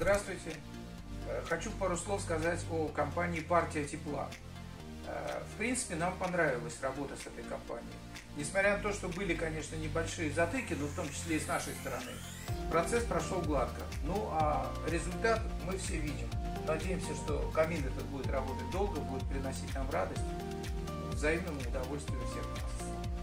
Здравствуйте. Э, хочу пару слов сказать о компании «Партия тепла». Э, в принципе, нам понравилась работа с этой компанией. Несмотря на то, что были, конечно, небольшие затыки, но в том числе и с нашей стороны, процесс прошел гладко. Ну, а результат мы все видим. Надеемся, что камин этот будет работать долго, будет приносить нам радость, взаимному удовольствию всех нас.